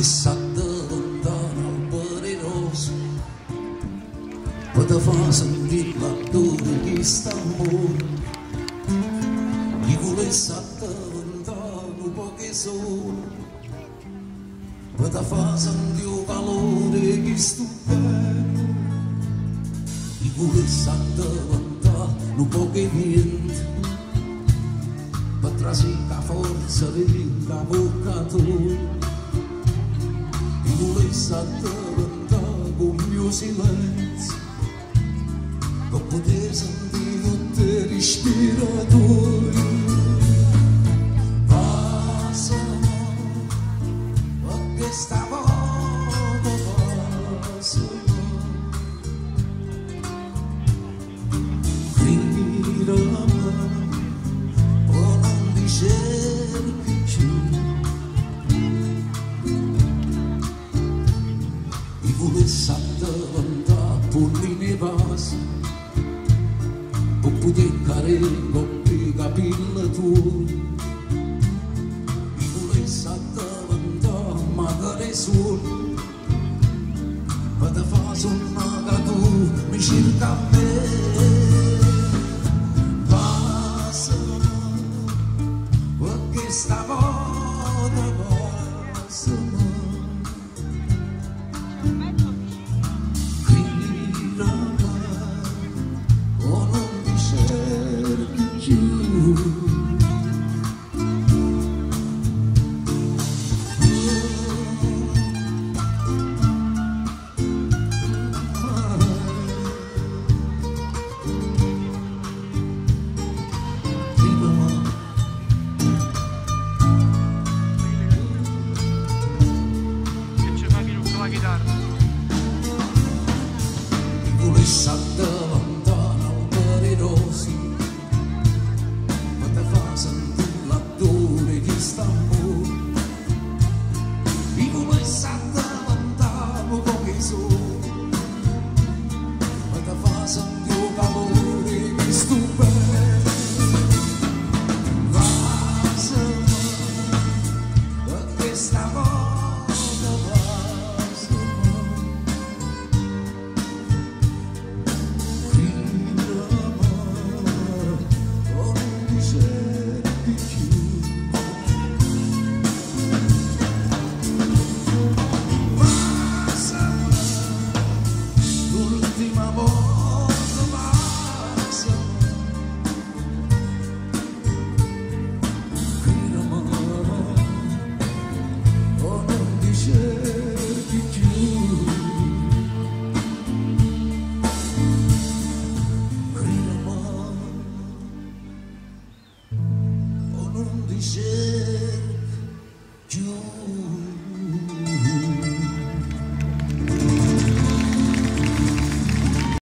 Risatado o but it knows But the fans and que are doing Istanbul o que down porque sou um the fans and you valore que estupendo Igule o down porque vindo Para trazer a força de la boca tua con mio silenzio per poter sentire tutti i respiratori. Passa, perché fulline vas Oppure carengo e capilla tua Mi volessi addavantare ma che ne sono Vada fa sonna che tu mi cerca a me Passa perché stavolta passa poi s'addavantano ancora i rosi quando fa sentire l'attore di Istanbul. Vivo poi s'addavantano come i soli quando fa sentire un calore di stupendo Stavo you.